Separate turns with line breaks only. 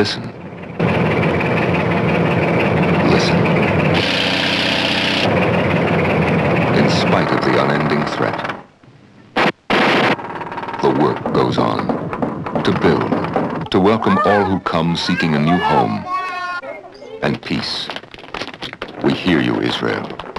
Listen. Listen. In spite of the unending threat, the work goes on. To build, to welcome all who come seeking a new home and peace. We hear you, Israel.